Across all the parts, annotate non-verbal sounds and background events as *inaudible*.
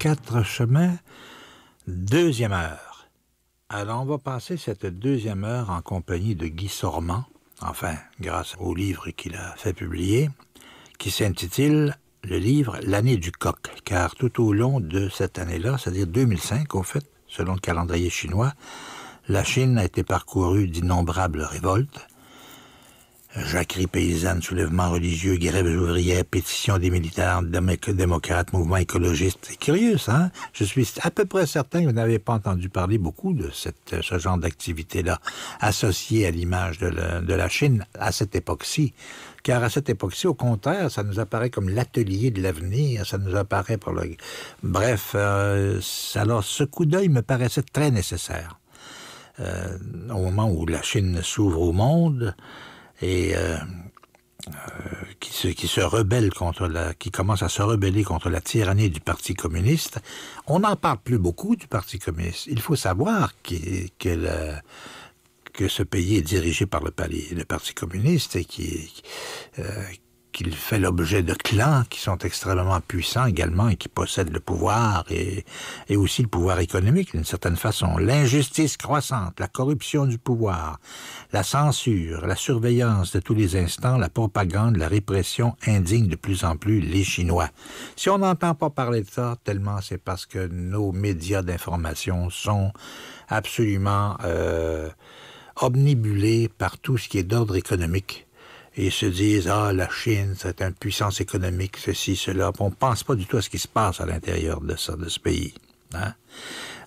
Quatre chemins, deuxième heure. Alors, on va passer cette deuxième heure en compagnie de Guy Sormand, enfin, grâce au livre qu'il a fait publier, qui s'intitule le livre L'année du coq, car tout au long de cette année-là, c'est-à-dire 2005, au fait, selon le calendrier chinois, la Chine a été parcourue d'innombrables révoltes, Jacquerie paysanne, soulèvement religieux, grèves ouvrières, pétition des militaires, démocrates, mouvement écologiste. C'est curieux, hein? Je suis à peu près certain que vous n'avez pas entendu parler beaucoup de cette, ce genre d'activité-là, associée à l'image de, de, la Chine à cette époque-ci. Car à cette époque-ci, au contraire, ça nous apparaît comme l'atelier de l'avenir, ça nous apparaît pour le... Bref, euh, alors ce coup d'œil me paraissait très nécessaire. Euh, au moment où la Chine s'ouvre au monde, et euh, euh, qui, se, qui se rebelle contre la, qui commence à se rebeller contre la tyrannie du Parti communiste. On n'en parle plus beaucoup du Parti communiste. Il faut savoir que, le, que ce pays est dirigé par le, le Parti communiste et qui, euh, qu'il fait l'objet de clans qui sont extrêmement puissants également et qui possèdent le pouvoir et, aussi le pouvoir économique d'une certaine façon. L'injustice croissante, la corruption du pouvoir, la censure, la surveillance de tous les instants, la propagande, la répression indigne de plus en plus les Chinois. Si on n'entend pas parler de ça, tellement c'est parce que nos médias d'information sont absolument euh, omnibulés par tout ce qui est d'ordre économique et se disent ah la Chine c'est une puissance économique ceci cela on pense pas du tout à ce qui se passe à l'intérieur de de ce pays hein?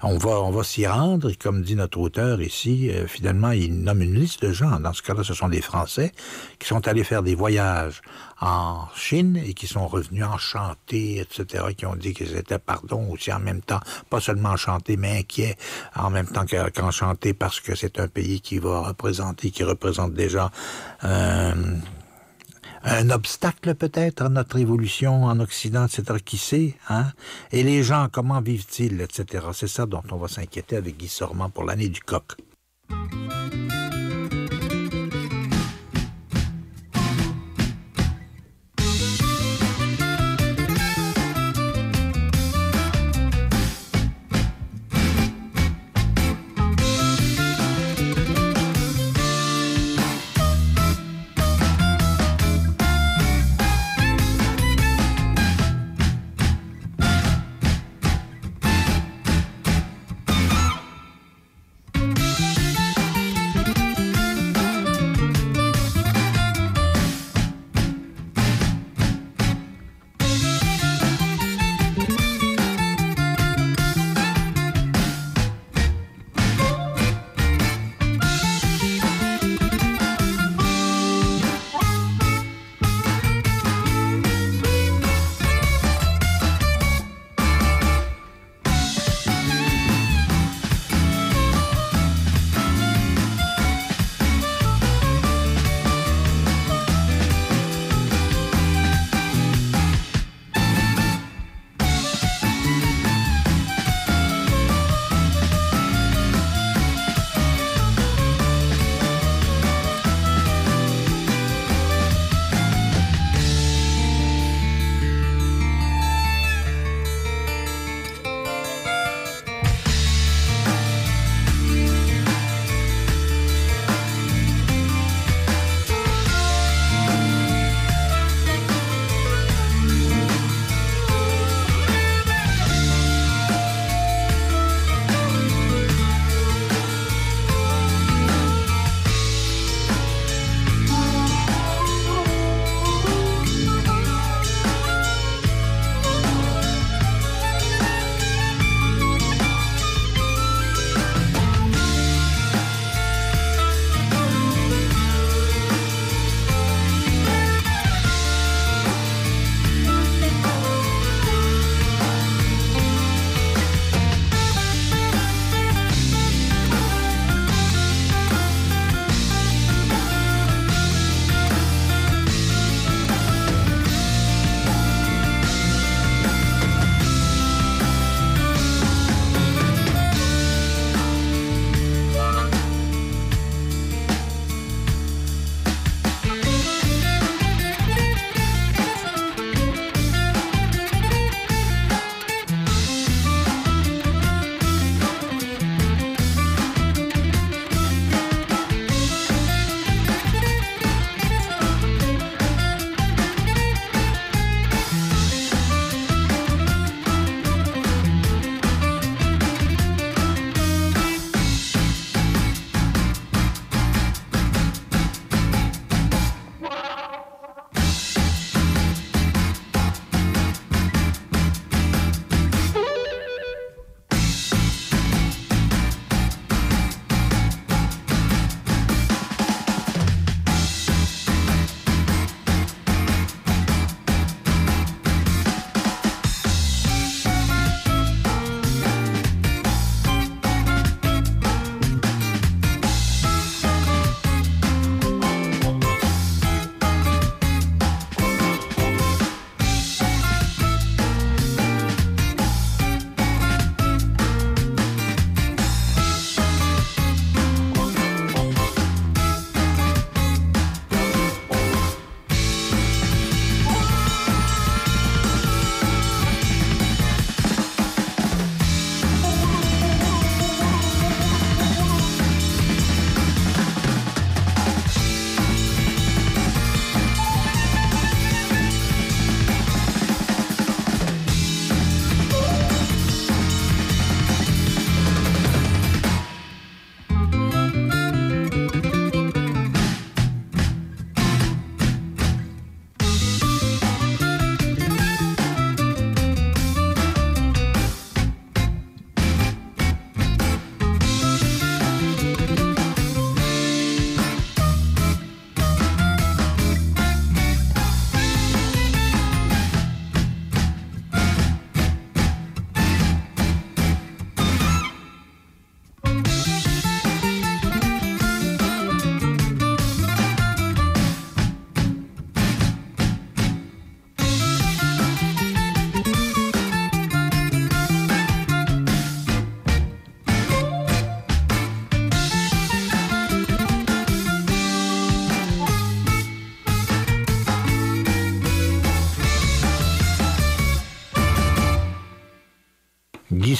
on va on va s'y rendre et comme dit notre auteur ici euh, finalement il nomme une liste de gens dans ce cas là ce sont des français qui sont allés faire des voyages en Chine et qui sont revenus enchantés etc qui ont dit qu'ils étaient pardon aussi en même temps pas seulement enchantés mais inquiets en même temps qu'enchantés parce que c'est un pays qui va représenter qui représente déjà euh, un obstacle peut-être à notre évolution en Occident, etc. Qui sait, hein? Et les gens, comment vivent-ils, etc. C'est ça dont on va s'inquiéter avec Guy Sormand pour l'année du coq.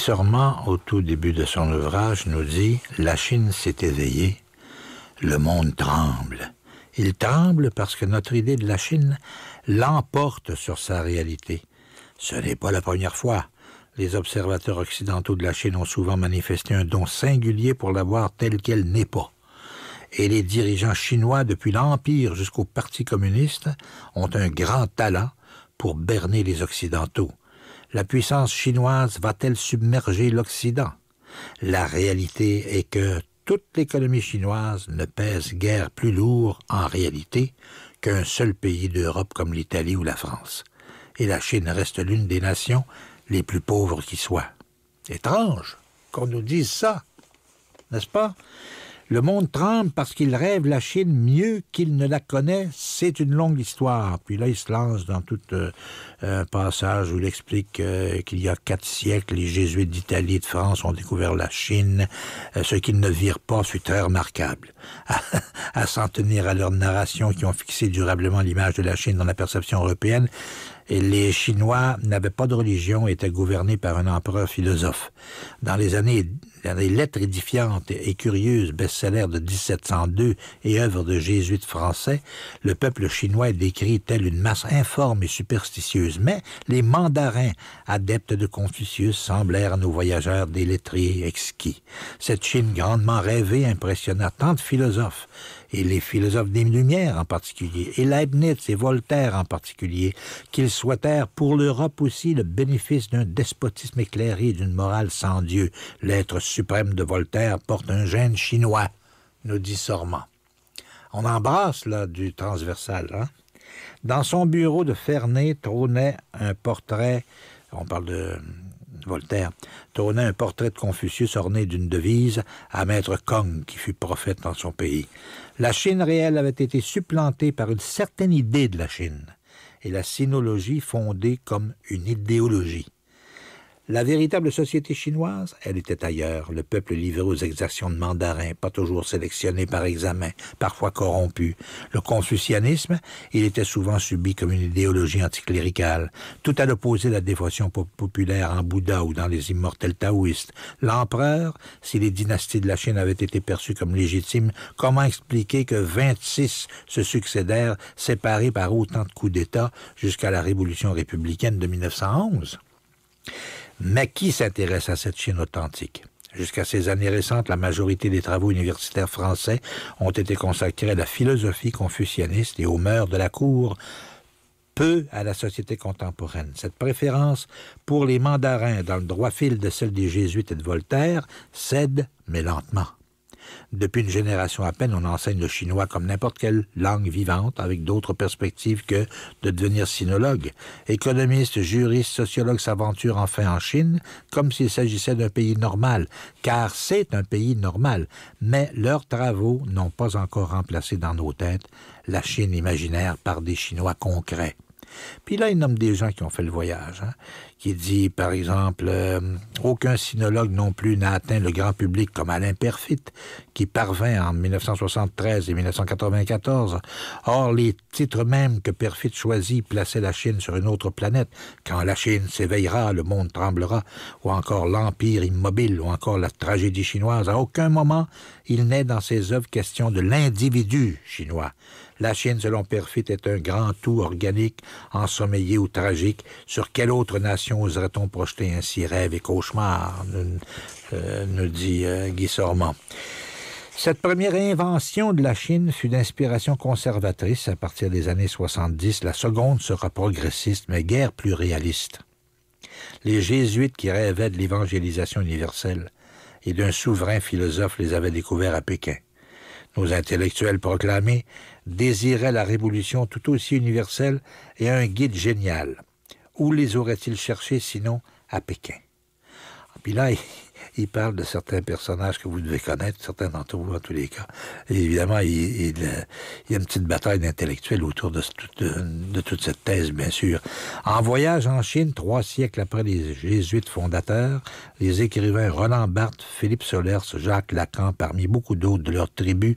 Sormand, au tout début de son ouvrage, nous dit La Chine s'est éveillée, le monde tremble. Il tremble parce que notre idée de la Chine l'emporte sur sa réalité. Ce n'est pas la première fois. Les observateurs occidentaux de la Chine ont souvent manifesté un don singulier pour la voir telle qu'elle n'est pas. Et les dirigeants chinois, depuis l'Empire jusqu'au Parti communiste, ont un grand talent pour berner les Occidentaux. La puissance chinoise va-t-elle submerger l'Occident? La réalité est que toute l'économie chinoise ne pèse guère plus lourd en réalité qu'un seul pays d'Europe comme l'Italie ou la France. Et la Chine reste l'une des nations les plus pauvres qui soient. Étrange qu'on nous dise ça, n'est-ce pas? Le monde tremble parce qu'il rêve la Chine mieux qu'il ne la connaît. C'est une longue histoire. Puis là, il se lance dans tout euh, un passage où il explique euh, qu'il y a quatre siècles, les Jésuites d'Italie et de France ont découvert la Chine. Euh, ce qu'ils ne virent pas fut très remarquable. À, *laughs* s'en tenir à leur narration qui ont fixé durablement l'image de la Chine dans la perception européenne, les Chinois n'avaient pas de religion et étaient gouvernés par un empereur philosophe. Dans les années, dans les lettres édifiantes et curieuses best-sellers de 1702 et œuvres de jésuites français, le peuple chinois est décrit tel une masse informe et superstitieuse. Mais les mandarins, adeptes de Confucius, semblèrent à nos voyageurs des lettrés exquis. Cette Chine grandement rêvée impressionna tant de philosophes et les philosophes des Lumières en particulier, et Leibniz et Voltaire en particulier, qu'ils souhaitèrent pour l'Europe aussi le bénéfice d'un despotisme éclairé et d'une morale sans Dieu. L'être suprême de Voltaire porte un gène chinois, nous dit Sormand. On embrasse là du transversal. Hein? Dans son bureau de Ferney trônait un portrait, on parle de Voltaire, trônait un portrait de Confucius orné d'une devise à maître Kong, qui fut prophète dans son pays. La Chine réelle avait été supplantée par une certaine idée de la Chine, et la sinologie fondée comme une idéologie. La véritable société chinoise, elle était ailleurs, le peuple livré aux exactions de mandarins, pas toujours sélectionné par examen, parfois corrompu. Le confucianisme, il était souvent subi comme une idéologie anticléricale, tout à l'opposé de la dévotion populaire en Bouddha ou dans les immortels taoïstes. L'empereur, si les dynasties de la Chine avaient été perçues comme légitimes, comment expliquer que 26 se succédèrent, séparés par autant de coups d'État jusqu'à la révolution républicaine de 1911? Mais qui s'intéresse à cette Chine authentique? Jusqu'à ces années récentes, la majorité des travaux universitaires français ont été consacrés à la philosophie confucianiste et aux mœurs de la cour, peu à la société contemporaine. Cette préférence pour les mandarins dans le droit fil de celle des jésuites et de Voltaire cède, mais lentement. Depuis une génération à peine, on enseigne le chinois comme n'importe quelle langue vivante, avec d'autres perspectives que de devenir sinologue. Économistes, juristes, sociologues s'aventurent enfin en Chine comme s'il s'agissait d'un pays normal, car c'est un pays normal, mais leurs travaux n'ont pas encore remplacé dans nos têtes la Chine imaginaire par des Chinois concrets. Puis là, il nomme des gens qui ont fait le voyage, hein, qui dit, par exemple, euh, aucun sinologue non plus n'a atteint le grand public comme Alain Perfit, qui parvint en 1973 et 1994. Or, les titres mêmes que Perfit choisit plaçaient la Chine sur une autre planète. Quand la Chine s'éveillera, le monde tremblera, ou encore l'Empire immobile, ou encore la tragédie chinoise. À aucun moment, il n'est dans ses œuvres question de l'individu chinois. La Chine, selon Perfit, est un grand tout organique, ensommeillé ou tragique. Sur quelle autre nation oserait-on projeter ainsi rêve et cauchemar nous, euh, dit euh, Guy Sormand. Cette première invention de la Chine fut d'inspiration conservatrice à partir des années 70. La seconde sera progressiste, mais guère plus réaliste. Les jésuites qui rêvaient de l'évangélisation universelle et d'un souverain philosophe les avaient découverts à Pékin. Nos intellectuels proclamés désiraient la révolution tout aussi universelle et un guide génial. Où les aurait-ils cherchés sinon à Pékin? Là, il parle de certains personnages que vous devez connaître, certains d'entre vous en tous les cas. Et évidemment, il, il, y a une petite bataille intellectuelle autour de, toute cette thèse, bien sûr. En voyage en Chine, trois siècles après les jésuites fondateurs, les écrivains Roland Barthes, Philippe Solers, Jacques Lacan, parmi beaucoup d'autres de leur tribu,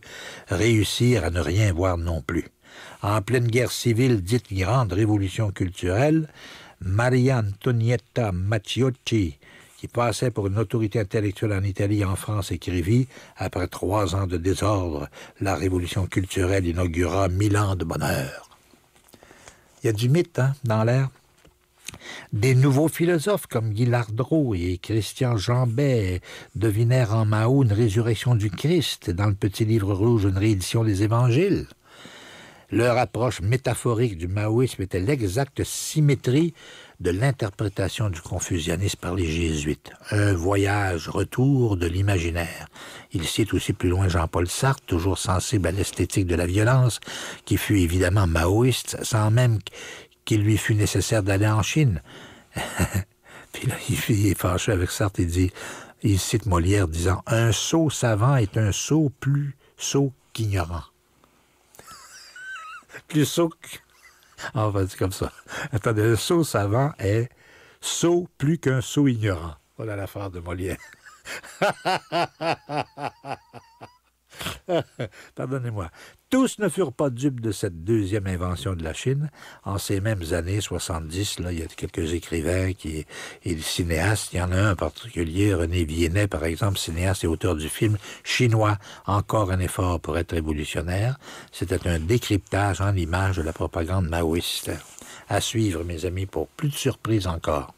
réussirent à ne rien voir non plus. En pleine guerre civile, dite grande révolution culturelle, Maria Antonietta Maciocchi, qui passait pour une autorité intellectuelle en Italie et en France, écrivit Après trois ans de désordre, la révolution culturelle inaugura mille ans de bonheur. Il y a du mythe hein, dans l'air. Des nouveaux philosophes comme Guy Lardreau et Christian Jambet devinèrent en Mao une résurrection du Christ, dans le petit livre rouge une réédition des évangiles. Leur approche métaphorique du maoïsme était l'exacte symétrie de l'interprétation du confucianisme par les jésuites. Un voyage-retour de l'imaginaire. Il cite aussi plus loin Jean-Paul Sartre, toujours sensible à l'esthétique de la violence, qui fut évidemment maoïste, sans même qu'il lui fût nécessaire d'aller en Chine. *laughs* Puis là, il est fâché avec Sartre, il dit, il cite Molière disant, un sot savant est un sot plus sot qu'ignorant. *laughs* plus sot que ah, on va dire comme ça. *laughs* Attendez, un sot savant est sot plus qu'un sot ignorant. Voilà l'affaire de Molière. *laughs* *laughs* Pardonnez-moi. Tous ne furent pas dupes de cette deuxième invention de la Chine. En ces mêmes années 70, là, il y a quelques écrivains qui, et des cinéastes. Il y en a un en particulier, René Viennet, par exemple, cinéaste et auteur du film chinois, encore un effort pour être révolutionnaire. C'était un décryptage en images de la propagande maoïste. À suivre, mes amis, pour plus de surprises encore.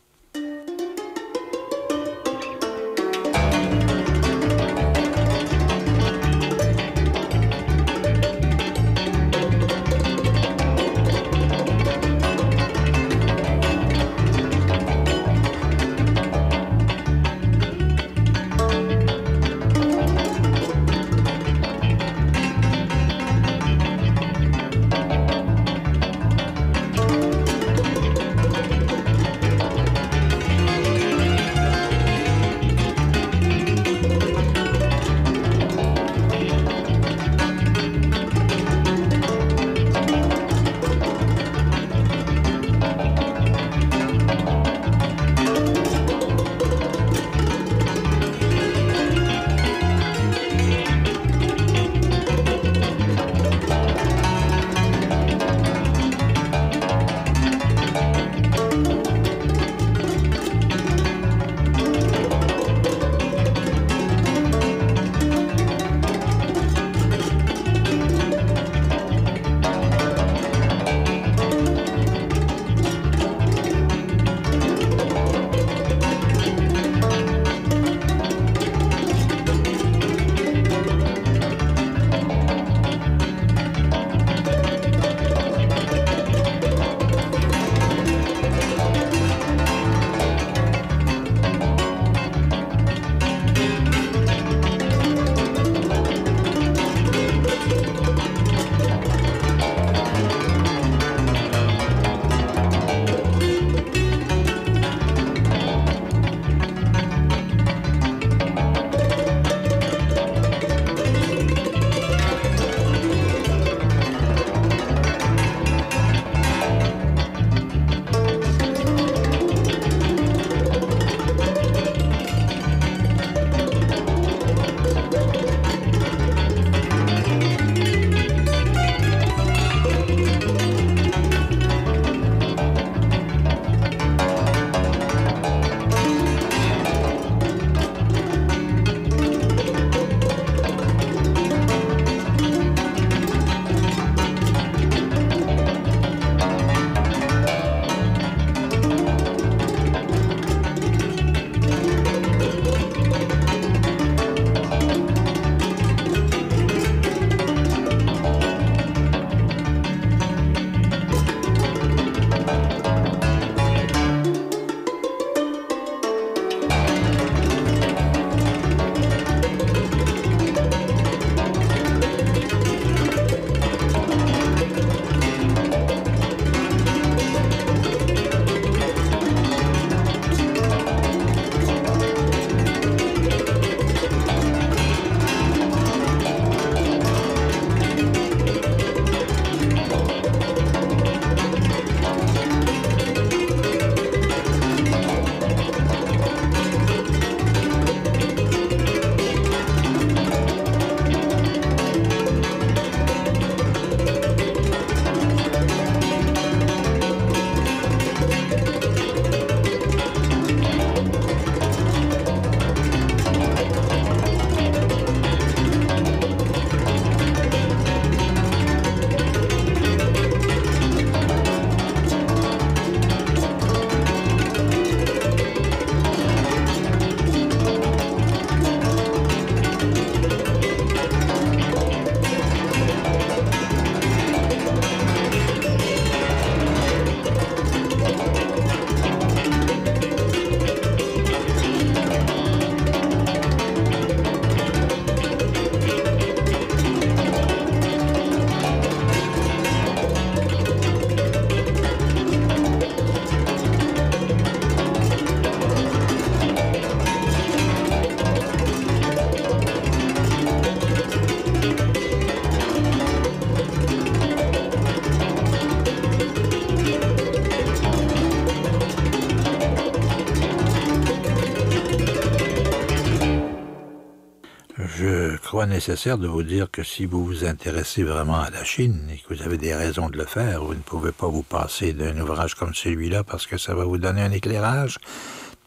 Pas nécessaire de vous dire que si vous vous intéressez vraiment à la Chine et que vous avez des raisons de le faire, vous ne pouvez pas vous passer d'un ouvrage comme celui-là parce que ça va vous donner un éclairage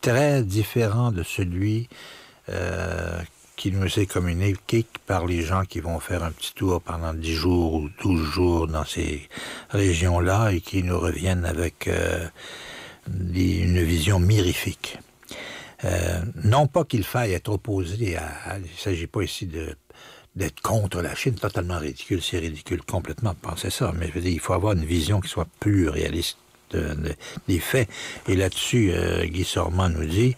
très différent de celui euh, qui nous est communiqué par les gens qui vont faire un petit tour pendant 10 jours ou 12 jours dans ces régions-là et qui nous reviennent avec euh, une vision mirifique. Euh, non pas qu'il faille être opposé à... il ne s'agit pas ici de d'être contre la Chine, totalement ridicule, c'est ridicule complètement de penser ça, mais je veux il faut avoir une vision qui soit plus réaliste des faits. Et là-dessus, euh, Guy Sormand nous dit,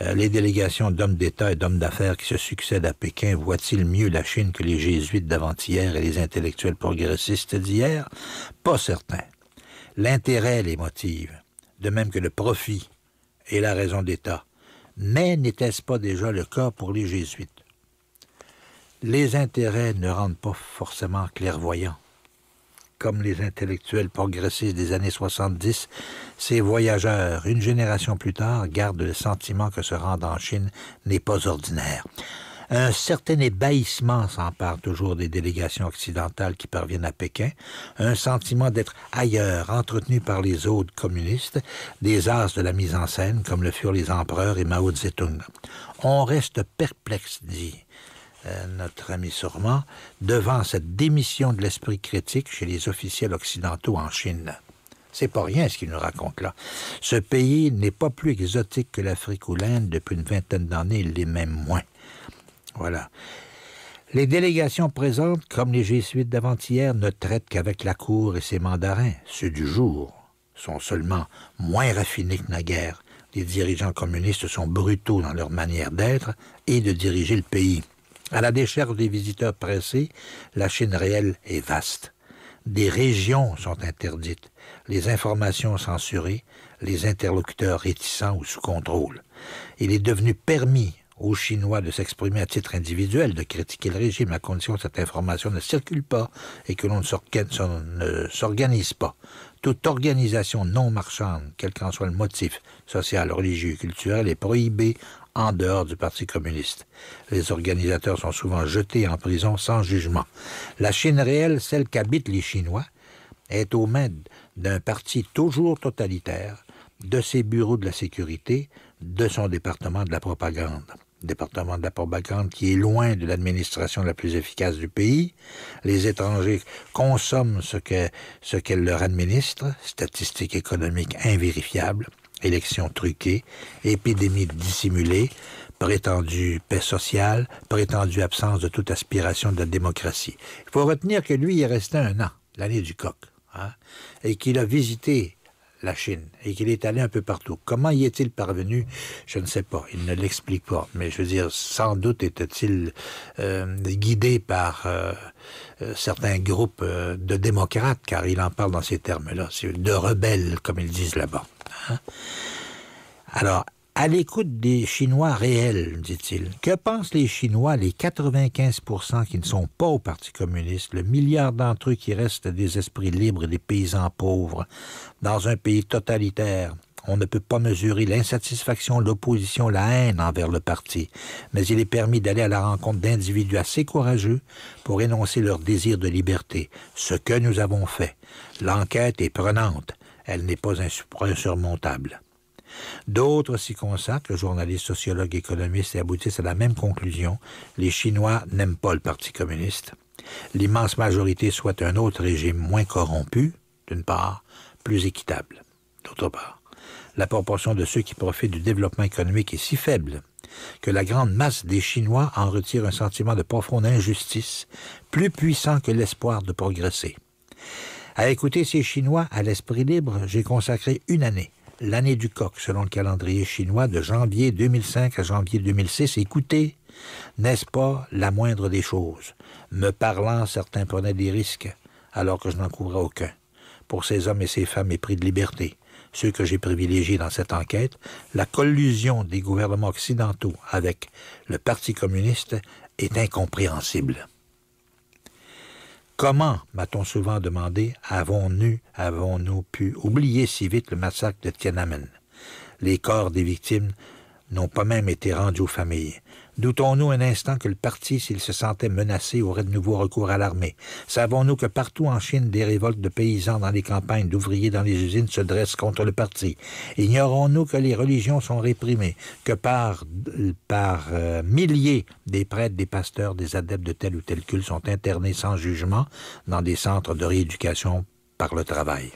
euh, les délégations d'hommes d'État et d'hommes d'affaires qui se succèdent à Pékin voient-ils mieux la Chine que les jésuites d'avant-hier et les intellectuels progressistes d'hier? Pas certain. L'intérêt les motive, de même que le profit et la raison d'État. Mais n'était-ce pas déjà le cas pour les jésuites? Les intérêts ne rendent pas forcément clairvoyants. Comme les intellectuels progressistes des années 70, ces voyageurs, une génération plus tard, gardent le sentiment que se rendre en Chine n'est pas ordinaire. Un certain ébahissement s'empare toujours des délégations occidentales qui parviennent à Pékin, un sentiment d'être ailleurs, entretenu par les autres communistes, des as de la mise en scène, comme le furent les empereurs et Mao Zedong. On reste perplexe, dit notre ami Sormand, devant cette démission de l'esprit critique chez les officiels occidentaux en Chine. C'est pas rien ce qu'il nous raconte là. Ce pays n'est pas plus exotique que l'Afrique ou l'Inde depuis une vingtaine d'années, il l'est même moins. Voilà. Les délégations présentes, comme les jésuites d'avant-hier, ne traitent qu'avec la cour et ses mandarins. Ceux du jour sont seulement moins raffinés que naguère. Les dirigeants communistes sont brutaux dans leur manière d'être et de diriger le pays. À la décharge des visiteurs pressés, la Chine réelle est vaste. Des régions sont interdites, les informations censurées, les interlocuteurs réticents ou sous contrôle. Il est devenu permis aux Chinois de s'exprimer à titre individuel, de critiquer le régime, à condition que cette information ne circule pas et que l'on ne s'organise pas. Toute organisation non marchande, quel qu'en soit le motif, social, religieux, culturel, est prohibée en dehors du Parti communiste. Les organisateurs sont souvent jetés en prison sans jugement. La Chine réelle, celle qu'habitent les Chinois, est aux mains d'un parti toujours totalitaire, de ses bureaux de la sécurité, de son département de la propagande département de la propagande qui est loin de l'administration la plus efficace du pays. Les étrangers consomment ce que ce qu'elle leur administre, statistiques économiques invérifiables, élections truquées, épidémies dissimulées, prétendue paix sociale, prétendue absence de toute aspiration de la démocratie. Il faut retenir que lui est resté un an, l'année du coq, hein, et qu'il a visité la Chine et qu'il est allé un peu partout. Comment y est-il parvenu Je ne sais pas. Il ne l'explique pas. Mais je veux dire, sans doute était-il euh, guidé par euh, euh, certains groupes de démocrates, car il en parle dans ces termes-là, de rebelles, comme ils disent là-bas. Hein. Alors, à l'écoute des Chinois réels, dit-il. Que pensent les Chinois, les 95% qui ne sont pas au Parti communiste, le milliard d'entre eux qui restent des esprits libres et des paysans pauvres, dans un pays totalitaire? On ne peut pas mesurer l'insatisfaction, l'opposition, la haine envers le parti, mais il est permis d'aller à la rencontre d'individus assez courageux pour énoncer leur désir de liberté, ce que nous avons fait. L'enquête est prenante, elle n'est pas insurmontable. D'autres s'y consacrent, le journaliste, sociologue, économiste, et aboutissent à la même conclusion. Les Chinois n'aiment pas le Parti communiste. L'immense majorité souhaite un autre régime moins corrompu, d'une part, plus équitable, d'autre part. La proportion de ceux qui profitent du développement économique est si faible que la grande masse des Chinois en retire un sentiment de profonde injustice, plus puissant que l'espoir de progresser. À écouter ces Chinois à l'esprit libre, j'ai consacré une année l'année du coq, selon le calendrier chinois, de janvier 2005 à janvier 2006. Écoutez, n'est-ce pas la moindre des choses? Me parlant, certains prenaient des risques, alors que je n'en couvrais aucun. Pour ces hommes et ces femmes épris de liberté, ceux que j'ai privilégiés dans cette enquête, la collusion des gouvernements occidentaux avec le Parti communiste est incompréhensible. Comment, m'a-t-on souvent demandé, avons-nous avons pu oublier si vite le massacre de Tiananmen? Les corps des victimes n'ont pas même été rendus aux familles. Doutons-nous un instant que le parti, s'il se sentait menacé, aurait de nouveau recours à l'armée? Savons-nous que partout en Chine, des révoltes de paysans dans les campagnes, d'ouvriers dans les usines se dressent contre le parti? Ignorons-nous que les religions sont réprimées, que par, par euh, milliers des prêtres, des pasteurs, des adeptes de tel ou tel culte sont internés sans jugement dans des centres de rééducation par le travail?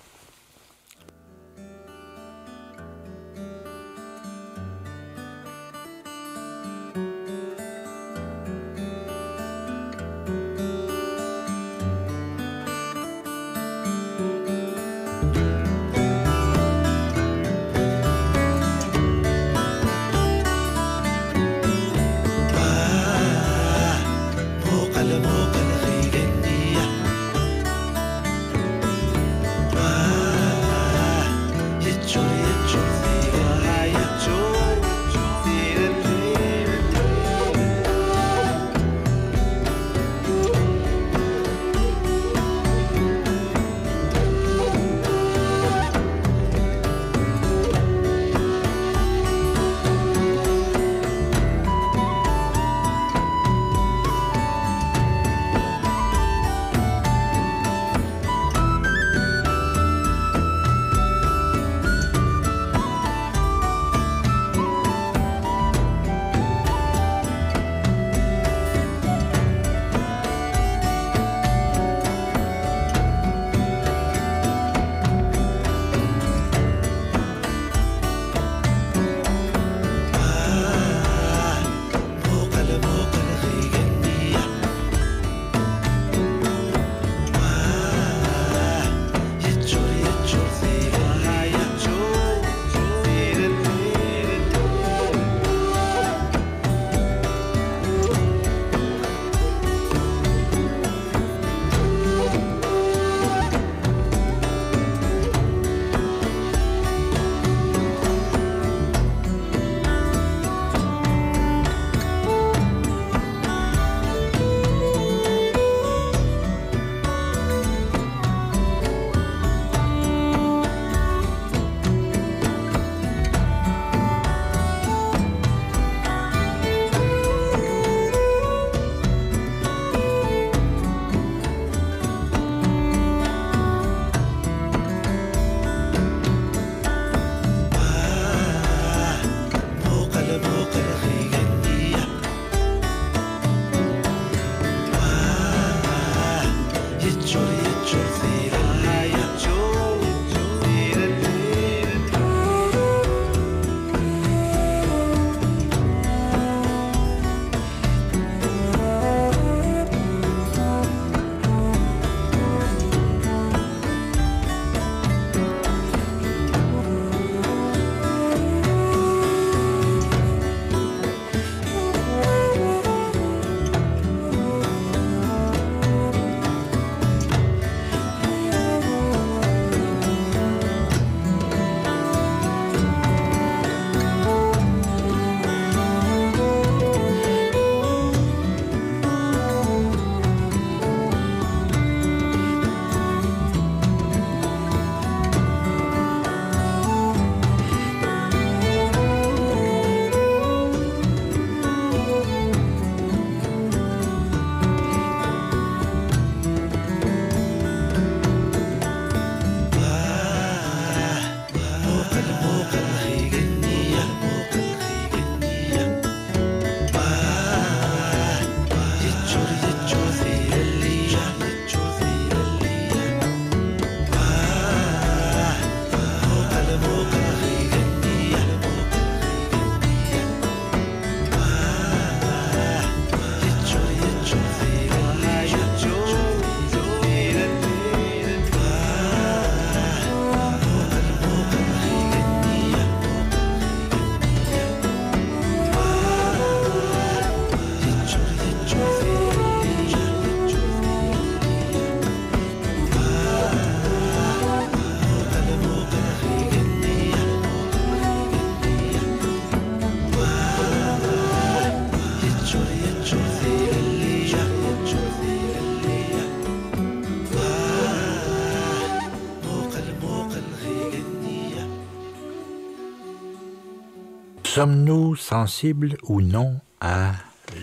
Sommes-nous sensibles ou non à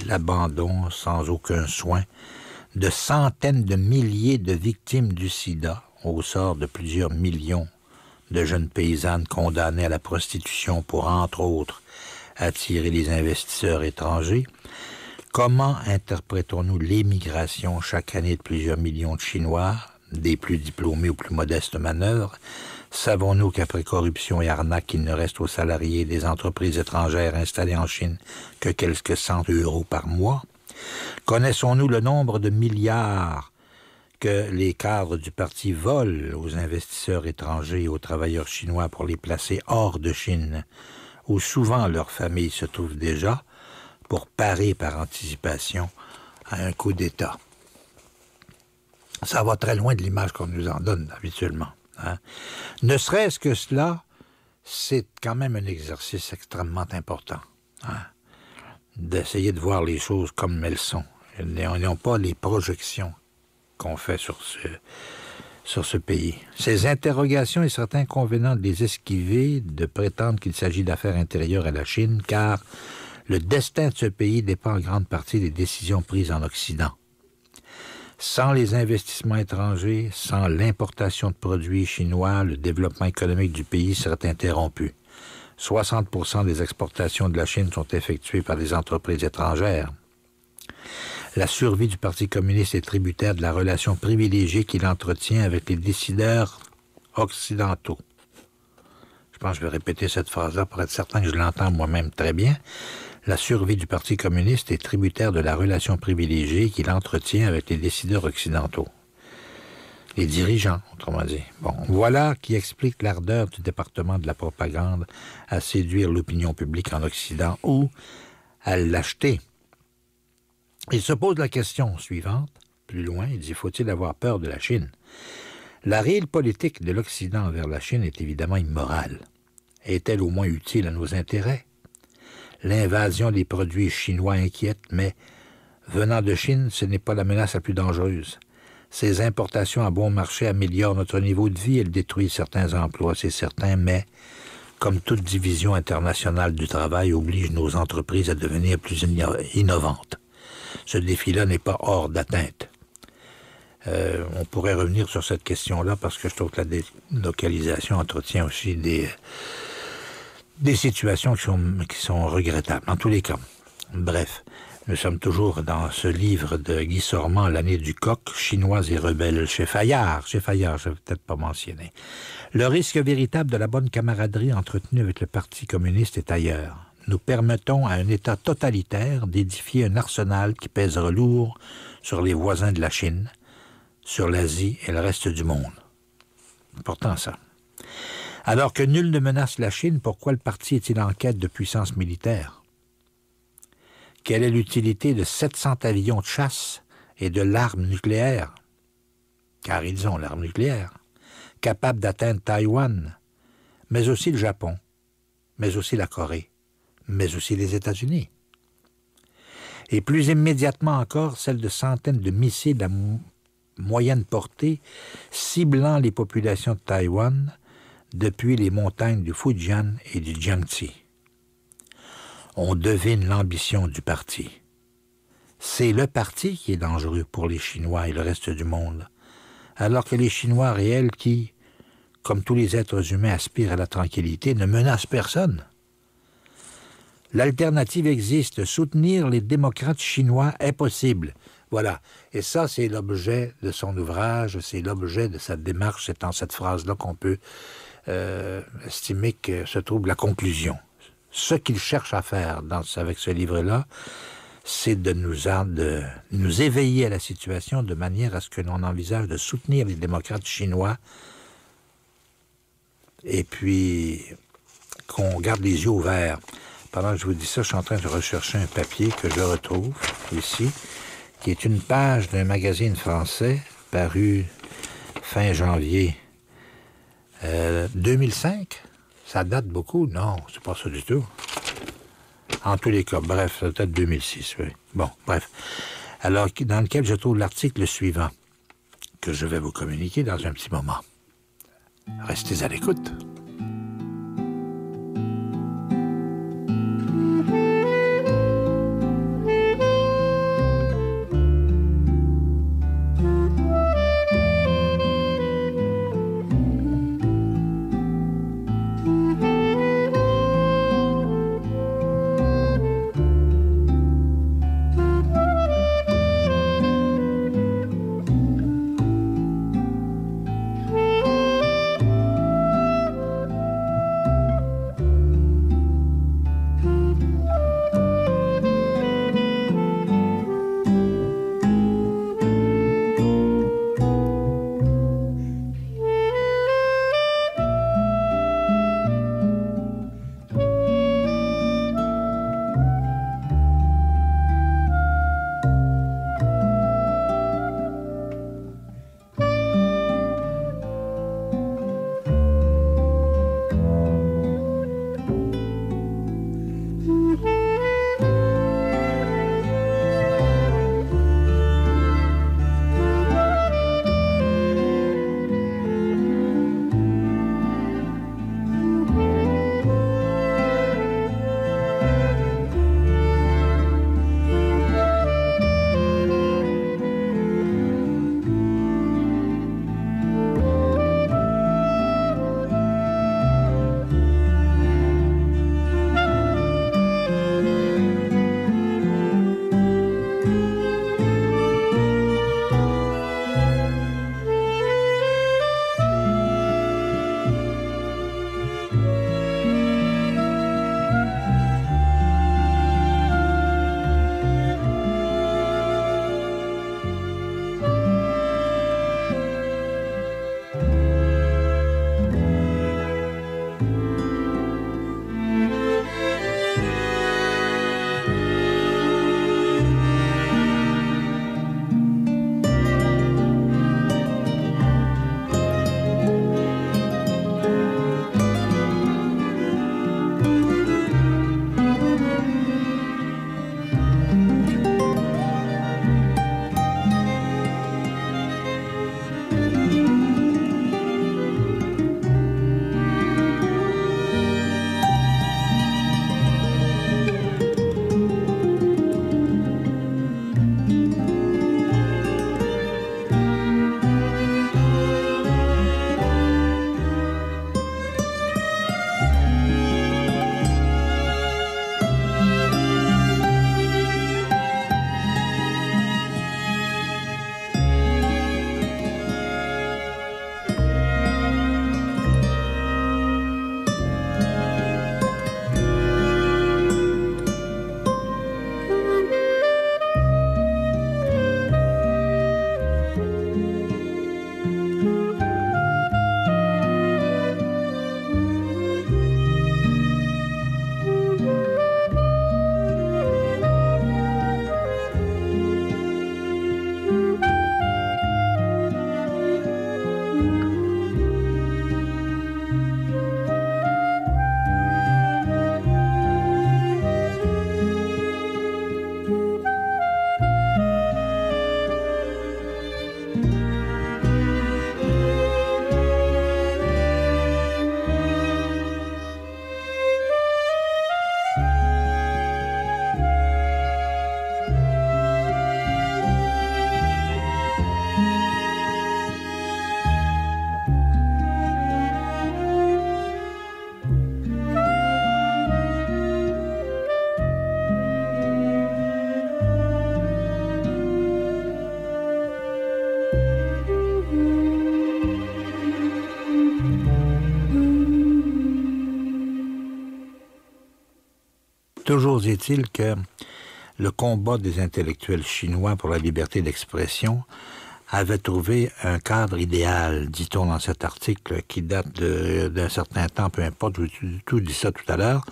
l'abandon sans aucun soin de centaines de milliers de victimes du sida au sort de plusieurs millions de jeunes paysannes condamnées à la prostitution pour, entre autres, attirer les investisseurs étrangers, comment interprétons-nous l'émigration chaque année de plusieurs millions de Chinois, des plus diplômés aux plus modestes manœuvres, Savons-nous qu'après corruption et arnaque, il ne reste aux salariés des entreprises étrangères installées en Chine que quelques cent euros par mois? Connaissons-nous le nombre de milliards que les cadres du parti volent aux investisseurs étrangers et aux travailleurs chinois pour les placer hors de Chine, où souvent leurs familles se trouvent déjà, pour parer par anticipation à un coup d'État? Ça va très loin de l'image qu'on nous en donne habituellement. Hein. Ne serait-ce que cela, c'est quand même un exercice extrêmement important. Hein, d'essayer de voir les choses comme elles sont. Elles n'ont pas les projections qu'on fait sur ce, sur ce pays. Ces interrogations et certains convenants de les esquiver, de prétendre qu'il s'agit d'affaires intérieures à la Chine, car le destin de ce pays dépend en grande partie des décisions prises en Occident. Sans les investissements étrangers, sans l'importation de produits chinois, le développement économique du pays serait interrompu. 60% des exportations de la Chine sont effectuées par des entreprises étrangères. La survie du Parti communiste est tributaire de la relation privilégiée qu'il entretient avec les décideurs occidentaux. Je pense que je vais répéter cette phrase-là pour être certain que je l'entends moi-même très bien la survie du Parti communiste est tributaire de la relation privilégiée qu'il entretient avec les décideurs occidentaux. Les dirigeants, autrement dit. Bon, voilà qui explique l'ardeur du département de la propagande à séduire l'opinion publique en Occident ou à l'acheter. Il se pose la question suivante, plus loin, il dit faut-il avoir peur de la Chine? La réelle politique de l'Occident envers la Chine est évidemment immorale. Est-elle au moins utile à nos intérêts? L'invasion des produits chinois inquiète, mais venant de Chine, ce n'est pas la menace la plus dangereuse. Ces importations à bon marché améliorent notre niveau de vie, elles détruisent certains emplois, c'est certain, mais comme toute division internationale du travail oblige nos entreprises à devenir plus innovantes. Ce défi-là n'est pas hors d'atteinte. Euh, on pourrait revenir sur cette question-là parce que je trouve que la délocalisation entretient aussi des, des situations qui sont, qui sont regrettables, en tous les cas. Bref, nous sommes toujours dans ce livre de Guy Sormand, L'année du coq, chinois et rebelle, chez Fayard. Chez Fayard, je vais peut-être pas mentionner. Le risque véritable de la bonne camaraderie entretenue avec le Parti communiste est ailleurs. Nous permettons à un État totalitaire d'édifier un arsenal qui pèsera lourd sur les voisins de la Chine, sur l'Asie et le reste du monde. Important ça. Alors que nul ne menace la Chine, pourquoi le parti est-il en quête de puissance militaire? Quelle est l'utilité de 700 avions de chasse et de l'arme nucléaire? Car ils ont l'arme nucléaire, capable d'atteindre Taïwan, mais aussi le Japon, mais aussi la Corée, mais aussi les États-Unis. Et plus immédiatement encore, celle de centaines de missiles à moyenne portée ciblant les populations de Taïwan, depuis les montagnes du Fujian et du Jiangxi. On devine l'ambition du parti. C'est le parti qui est dangereux pour les Chinois et le reste du monde, alors que les Chinois réels qui, comme tous les êtres humains, aspirent à la tranquillité, ne menacent personne. L'alternative existe. Soutenir les démocrates chinois est possible. Voilà. Et ça, c'est l'objet de son ouvrage, c'est l'objet de sa démarche. C'est en cette phrase-là qu'on peut euh, estimer que se trouve la conclusion. Ce qu'il cherche à faire avec ce livre-là, c'est de nous, de nous éveiller à la situation de manière à ce que l'on envisage de soutenir les démocrates chinois et puis qu'on garde les yeux ouverts. Pendant que je vous dis ça, je suis en train de rechercher un papier que je retrouve ici, qui est une page d'un magazine français paru fin janvier 2005, euh, ça date beaucoup? Non, c'est pas ça du tout. En tous les cas, bref, ça date 2006, oui. Bon, bref. Alors, dans lequel je trouve l'article suivant, que je vais vous communiquer dans un petit moment. Restez à l'écoute. Toujours est-il que le combat des intellectuels chinois pour la liberté d'expression avait trouvé un cadre idéal, dit-on dans cet article, qui date d'un certain temps, peu importe, je tout dit ça tout à l'heure,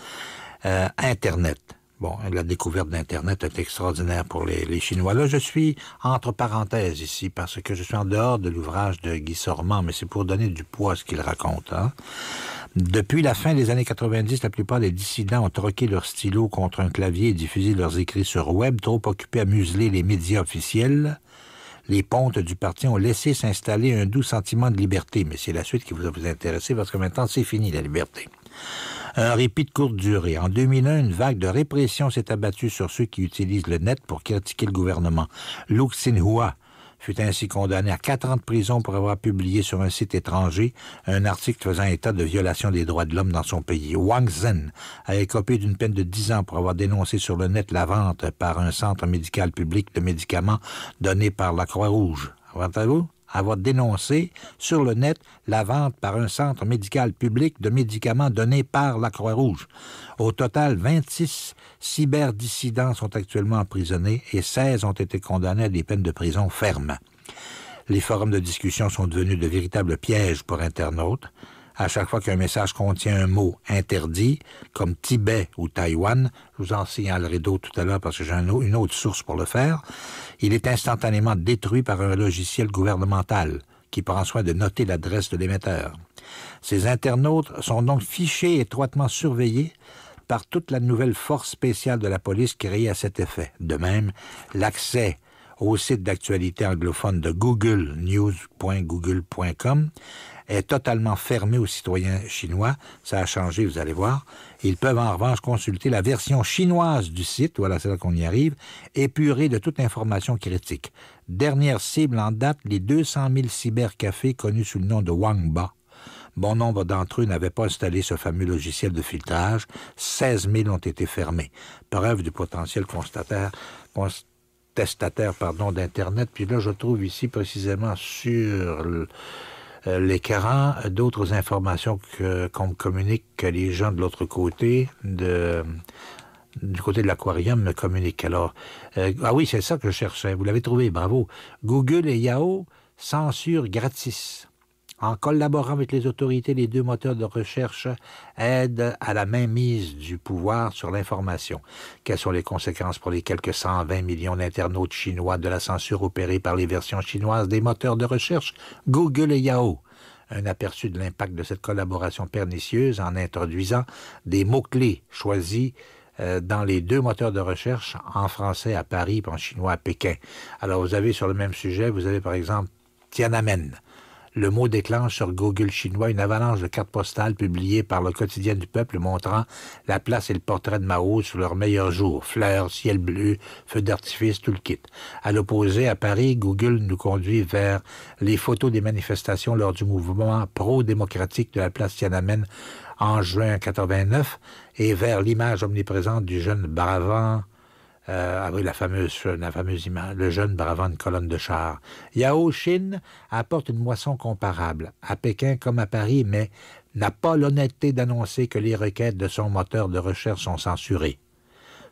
euh, Internet. Bon, la découverte d'Internet est extraordinaire pour les, les, Chinois. Là, je suis entre parenthèses ici, parce que je suis en dehors de l'ouvrage de Guy Sormand, mais c'est pour donner du poids à ce qu'il raconte. Hein. Depuis la fin des années 90, la plupart des dissidents ont troqué leur stylo contre un clavier et diffusé leurs écrits sur web, trop occupés à museler les médias officiels les pontes du parti ont laissé s'installer un doux sentiment de liberté. Mais c'est la suite qui vous a vous intéresser parce que maintenant, c'est fini, la liberté. Un répit de courte durée. En 2001, une vague de répression s'est abattue sur ceux qui utilisent le net pour critiquer le gouvernement. Luke fut ainsi condamné à quatre ans de prison pour avoir publié sur un site étranger un article faisant état de violation des droits de l'homme dans son pays. Wang Zhen a écopé d'une peine de dix ans pour avoir dénoncé sur le net la vente par un centre médical public de médicaments donnés par la Croix-Rouge. Entendez-vous? Avoir dénoncé sur le net la vente par un centre médical public de médicaments donnés par la Croix-Rouge. Au total, 26 cyberdissidents sont actuellement emprisonnés et 16 ont été condamnés à des peines de prison fermes. Les forums de discussion sont devenus de véritables pièges pour internautes à chaque fois qu'un message contient un mot interdit, comme Tibet ou Taïwan, je vous en signalerai d'autres tout à l'heure parce que j'ai une autre source pour le faire, il est instantanément détruit par un logiciel gouvernemental qui prend soin de noter l'adresse de l'émetteur. Ces internautes sont donc fichés étroitement surveillés par toute la nouvelle force spéciale de la police créée à cet effet. De même, l'accès au site d'actualité anglophone de Google, news.google.com, est totalement fermé aux citoyens chinois. Ça a changé, vous allez voir. Ils peuvent en revanche consulter la version chinoise du site, voilà, c'est là qu'on y arrive, épurée de toute information critique. Dernière cible en date, les 200 000 cybercafés connus sous le nom de Wangba. Bon nombre d'entre eux n'avaient pas installé ce fameux logiciel de filtrage. 16 000 ont été fermés. Preuve du potentiel constataire, contestataire d'Internet. Puis là, je trouve ici précisément sur le, euh, l'écran, d'autres informations qu'on me communique que les gens de l'autre côté, du côté de l'aquarium, me communiquent. Alors, euh, ah oui, c'est ça que je cherchais. Vous l'avez trouvé, bravo. Google et Yahoo censurent gratis. En collaborant avec les autorités, les deux moteurs de recherche aident à la mainmise du pouvoir sur l'information. Quelles sont les conséquences pour les quelques 120 millions d'internautes chinois de la censure opérée par les versions chinoises des moteurs de recherche Google et Yahoo? Un aperçu de l'impact de cette collaboration pernicieuse en introduisant des mots-clés choisis euh, dans les deux moteurs de recherche en français à Paris et en chinois à Pékin. Alors vous avez sur le même sujet, vous avez par exemple Tiananmen, le mot déclenche sur Google chinois une avalanche de cartes postales publiées par le quotidien du peuple montrant la place et le portrait de Mao sous leur meilleur jour. Fleurs, ciel bleu, feux d'artifice, tout le kit. À l'opposé, à Paris, Google nous conduit vers les photos des manifestations lors du mouvement pro-démocratique de la place Tiananmen en juin 89 et vers l'image omniprésente du jeune Bravant euh, ah la fameuse, la image, le jeune bravant une colonne de char. Yao Chine apporte une moisson comparable, à Pékin comme à Paris, mais n'a pas l'honnêteté d'annoncer que les requêtes de son moteur de recherche sont censurées.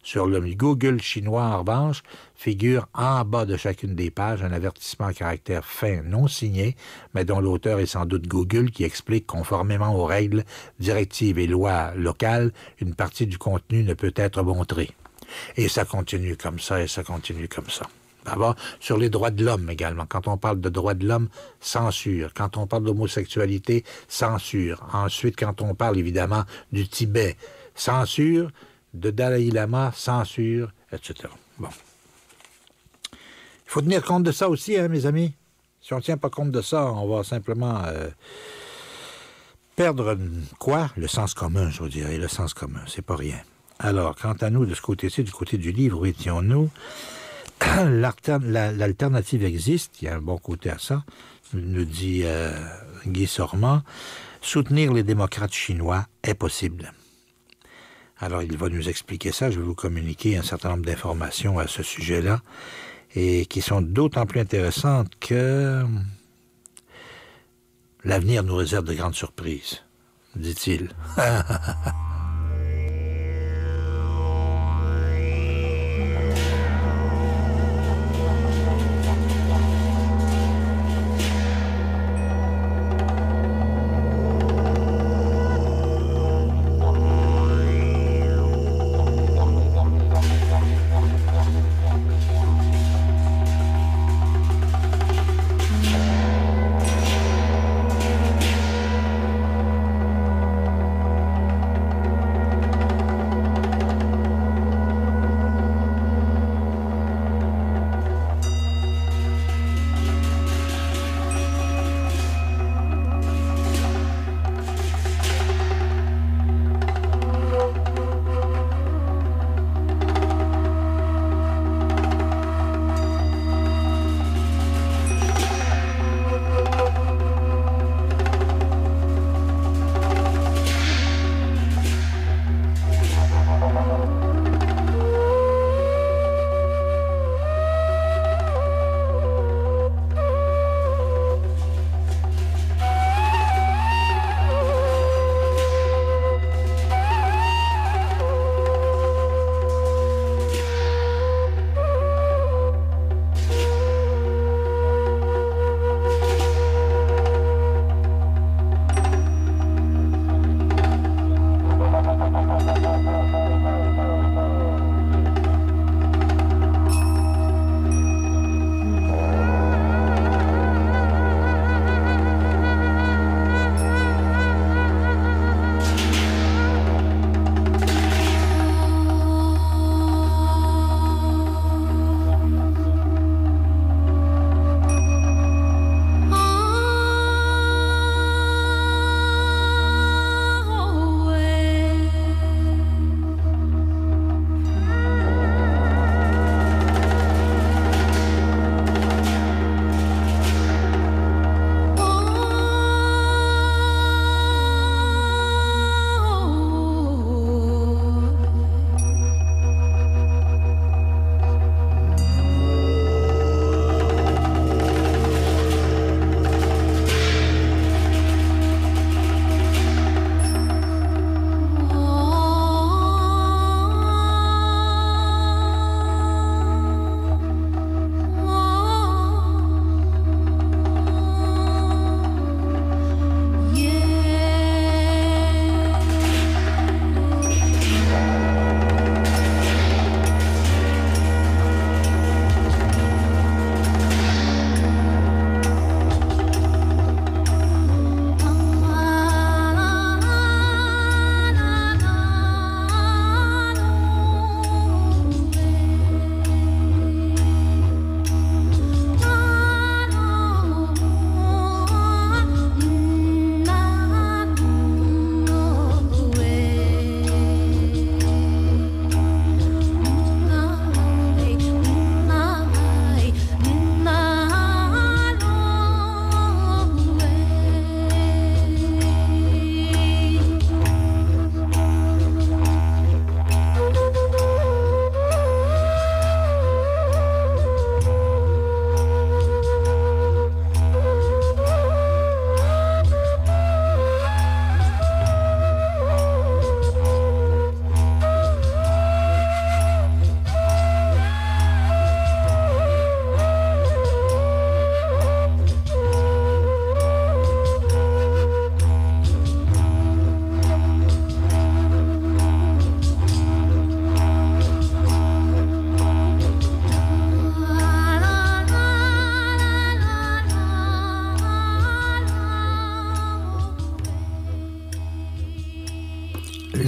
Sur le Google chinois, en revanche, figure en bas de chacune des pages un avertissement à caractère fin non signé, mais dont l'auteur est sans doute Google, qui explique, conformément aux règles, directives et lois locales, une partie du contenu ne peut être montrée. Et ça continue comme ça, et ça continue comme ça. D'abord, sur les droits de l'homme également. Quand on parle de droits de l'homme, censure. Quand on parle d'homosexualité, censure. Ensuite, quand on parle évidemment du Tibet, censure. De Dalai Lama, censure, etc. Bon. Il faut tenir compte de ça aussi, hein, mes amis. Si on ne tient pas compte de ça, on va simplement euh, perdre quoi? Le sens commun, je vous dirais. Le sens commun, c'est pas rien. Alors, quant à nous, de ce côté-ci, du côté du livre, où étions-nous? *clears throat* L'alternative existe, il y a un bon côté à ça, nous dit euh, Guy Sormand. Soutenir les démocrates chinois est possible. Alors, il va nous expliquer ça. Je vais vous communiquer un certain nombre d'informations à ce sujet-là, et qui sont d'autant plus intéressantes que l'avenir nous réserve de grandes surprises, dit-il. *laughs*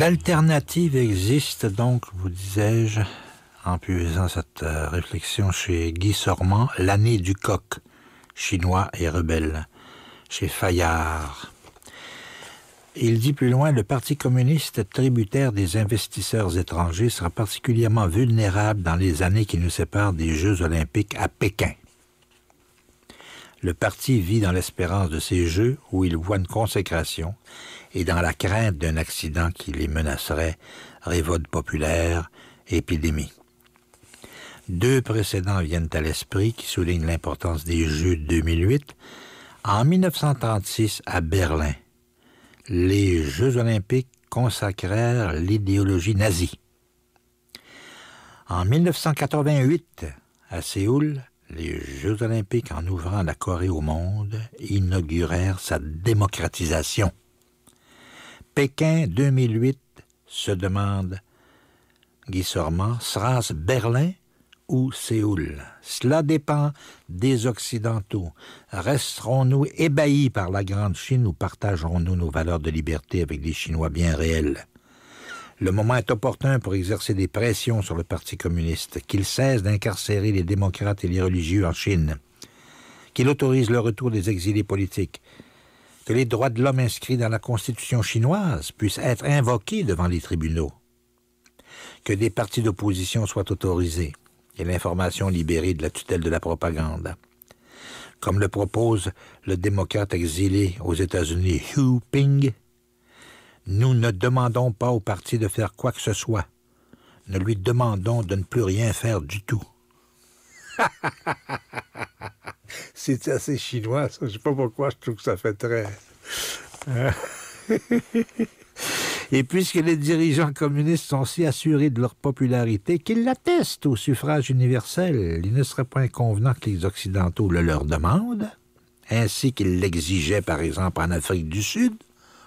L'alternative existe donc, vous disais-je, en puisant cette euh, réflexion chez Guy Sormand, l'année du coq, chinois et rebelle, chez Fayard. Il dit plus loin, le Parti communiste tributaire des investisseurs étrangers sera particulièrement vulnérable dans les années qui nous séparent des Jeux olympiques à Pékin. Le parti vit dans l'espérance de ces Jeux où il voit une consécration et dans la crainte d'un accident qui les menacerait, révolte populaire, épidémie. Deux précédents viennent à l'esprit qui soulignent l'importance des Jeux de 2008. En 1936, à Berlin, les Jeux olympiques consacrèrent l'idéologie nazie. En 1988, à Séoul, les Jeux olympiques, en ouvrant la Corée au monde, inaugurèrent sa démocratisation. Pékin 2008 se demande Guy Sormand, sera-ce Berlin ou Séoul? Cela dépend des Occidentaux. Resterons-nous ébahis par la Grande Chine ou partagerons-nous nos valeurs de liberté avec des Chinois bien réels? Le moment est opportun pour exercer des pressions sur le Parti communiste, qu'il cesse d'incarcérer les démocrates et les religieux en Chine, qu'il autorise le retour des exilés politiques, que les droits de l'homme inscrits dans la Constitution chinoise puissent être invoqués devant les tribunaux, que des partis d'opposition soient autorisés et l'information libérée de la tutelle de la propagande. Comme le propose le démocrate exilé aux États-Unis Hu Ping, nous ne demandons pas au parti de faire quoi que ce soit. Nous lui demandons de ne plus rien faire du tout. *laughs* C'est assez chinois, ça. Je sais pas pourquoi je trouve que ça fait très. Hein? *laughs* Et puisque les dirigeants communistes sont si assurés de leur popularité qu'ils l'attestent au suffrage universel, il ne serait pas inconvenant que les Occidentaux le leur demandent, ainsi qu'ils l'exigeaient par exemple en Afrique du Sud,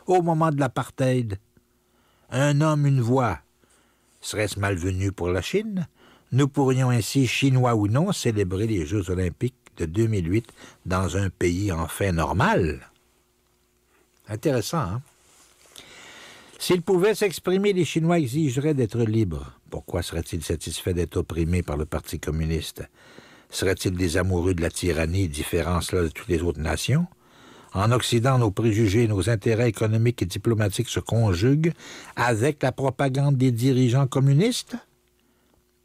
au moment de l'apartheid. Un homme, une voix. Serait-ce malvenu pour la Chine? Nous pourrions ainsi, chinois ou non, célébrer les Jeux olympiques de 2008 dans un pays enfin normal. Intéressant, hein? S'ils pouvaient s'exprimer, les Chinois exigeraient d'être libres. Pourquoi seraient-ils satisfaits d'être opprimés par le Parti communiste? Seraient-ils des amoureux de la tyrannie, différence-là de toutes les autres nations? En Occident, nos préjugés, nos intérêts économiques et diplomatiques se conjuguent avec la propagande des dirigeants communistes?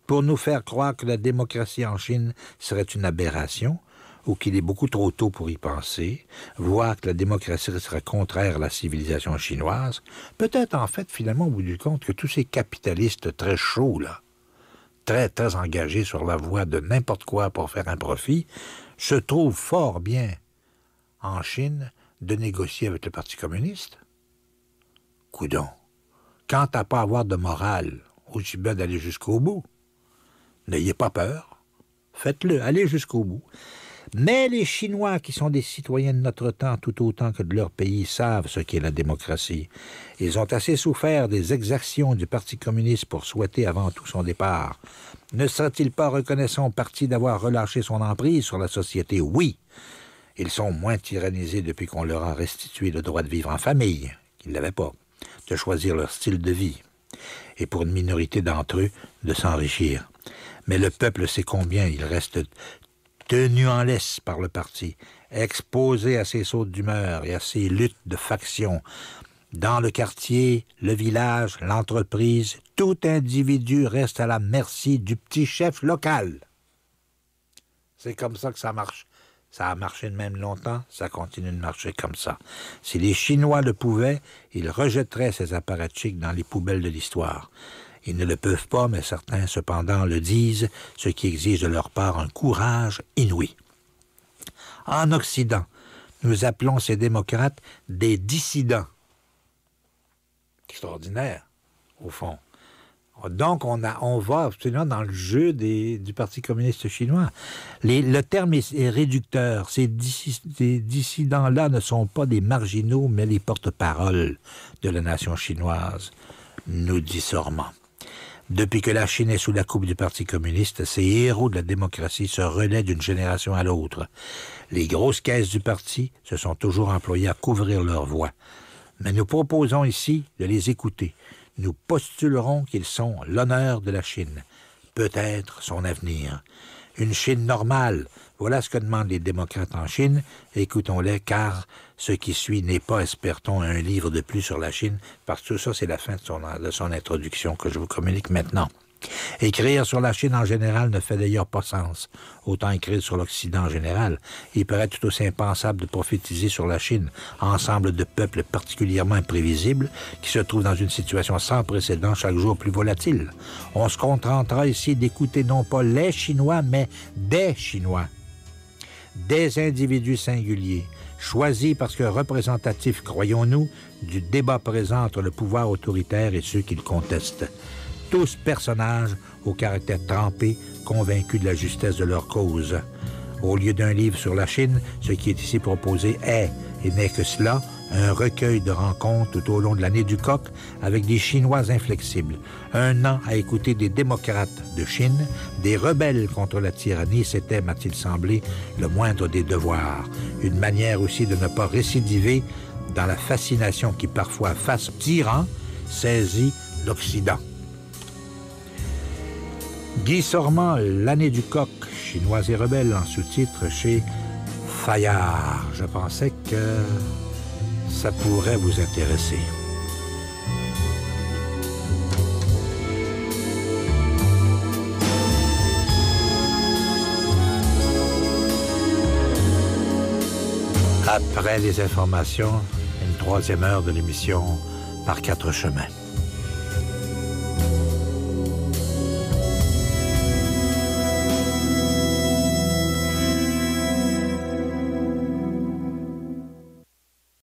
Pour nous faire croire que la démocratie en Chine serait une aberration, ou qu'il est beaucoup trop tôt pour y penser, voir que la démocratie serait contraire à la civilisation chinoise, peut-être en fait finalement au bout du compte que tous ces capitalistes très chauds, là, très très engagés sur la voie de n'importe quoi pour faire un profit, se trouvent fort bien en Chine de négocier avec le Parti communiste? Coudon, quant à pas avoir de morale, aussi bien d'aller jusqu'au bout. N'ayez pas peur, faites-le, allez jusqu'au bout. Mais les Chinois, qui sont des citoyens de notre temps tout autant que de leur pays, savent ce qu'est la démocratie. Ils ont assez souffert des exactions du Parti communiste pour souhaiter avant tout son départ. Ne serait-il pas reconnaissant au parti d'avoir relâché son emprise sur la société? Oui. Ils sont moins tyrannisés depuis qu'on leur a restitué le droit de vivre en famille, qu'ils n'avaient pas, de choisir leur style de vie, et pour une minorité d'entre eux, de s'enrichir. Mais le peuple sait combien il reste tenu en laisse par le parti, exposé à ses sautes d'humeur et à ses luttes de faction. Dans le quartier, le village, l'entreprise, tout individu reste à la merci du petit chef local. C'est comme ça que ça marche. Ça a marché de même longtemps, ça continue de marcher comme ça. Si les Chinois le pouvaient, ils rejetteraient ces apparatchiks dans les poubelles de l'histoire. Ils ne le peuvent pas, mais certains cependant le disent, ce qui exige de leur part un courage inouï. En Occident, nous appelons ces démocrates des dissidents. Extraordinaire, au fond. Donc, on, a, va absolument dans le jeu du Parti communiste chinois. Le terme est, réducteur. Ces, dissidents-là ne sont pas des marginaux, mais les porte-paroles de la nation chinoise, nous dit Sormand. Depuis que la Chine est sous la coupe du Parti communiste, ces héros de la démocratie se relaient d'une génération à l'autre. Les grosses caisses du parti se sont toujours employées à couvrir leur voix. Mais nous proposons ici de les écouter, nous postulerons qu'ils sont l'honneur de la Chine, peut-être son avenir. Une Chine normale, voilà ce que demandent les démocrates en Chine. Écoutons-les, car ce qui suit n'est pas, espère-t-on, un livre de plus sur la Chine, parce que tout ça, c'est la fin de son, de son introduction que je vous communique maintenant. Écrire sur la Chine en général ne fait d'ailleurs pas sens. Autant écrire sur l'Occident en général. Il paraît tout aussi impensable de prophétiser sur la Chine, ensemble de peuples particulièrement imprévisibles, qui se trouvent dans une situation sans précédent, chaque jour plus volatile. On se contentera ici d'écouter non pas les Chinois, mais des Chinois. Des individus singuliers, choisis parce que représentatifs, croyons-nous, du débat présent entre le pouvoir autoritaire et ceux qui le contestent tous personnages au caractère trempé, convaincus de la justesse de leur cause. Au lieu d'un livre sur la Chine, ce qui est ici proposé est, et n'est que cela, un recueil de rencontres tout au long de l'année du coq avec des Chinois inflexibles. Un an à écouter des démocrates de Chine, des rebelles contre la tyrannie, c'était, m'a-t-il semblé, le moindre des devoirs. Une manière aussi de ne pas récidiver dans la fascination qui parfois, face tyran, saisit l'Occident. Guy Sormand, L'année du coq, chinois et rebelle, en sous-titre chez Fayard. Je pensais que ça pourrait vous intéresser. Après les informations, une troisième heure de l'émission par quatre chemins.